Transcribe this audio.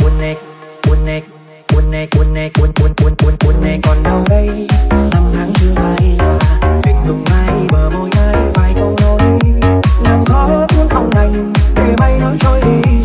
buồn này buồn này buồn này buồn này buồn buồn buồn buồn buồn còn đâu đây năm tháng chưa phai là tình dùng ai bờ môi ai vài câu nói làm gió cuốn không lành để bay nói trôi đi